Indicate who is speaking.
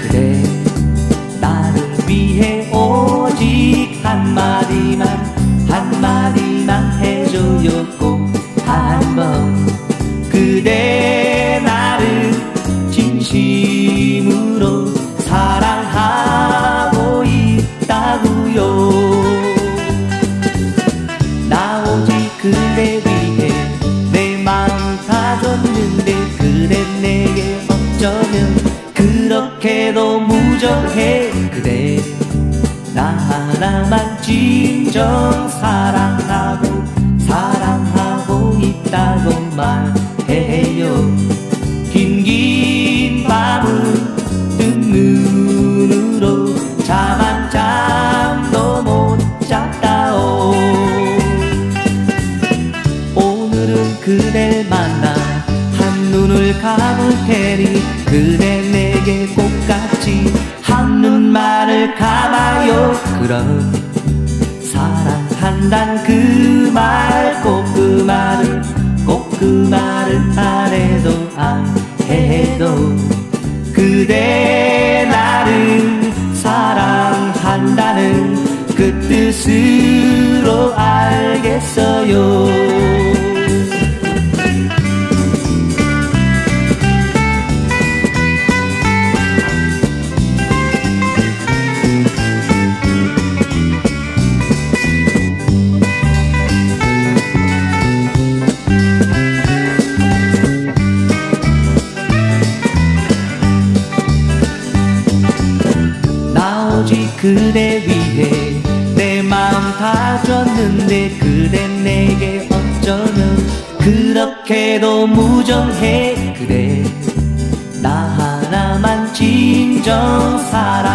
Speaker 1: 그대 나를 위해 오직 한마디만 한마디만 해줘요 꼭 한 번 그대 나를 진심으로 사랑하고 있다고요. 나 오직 그대 그렇게도 무정해. 그대 나 하나만 진정 사랑하고 사랑하고 있다고 말해요. 긴긴 밤은 뜬 눈으로 잠한 잠도 못 잤다오. 오늘은 그댈 만나 한눈을 감을 테니 그대 내게 감아요. 그럼 사랑한단 그 말 꼭 그 말을 꼭 그 말을 안 해도 안 해도 그대 나를 사랑한다는 그 뜻으로 알겠어요 그대 위해 내 마음 다 줬는데 그대 내게 어쩌면 그렇게도 무정해. 그대 나 하나만 진정 사랑하고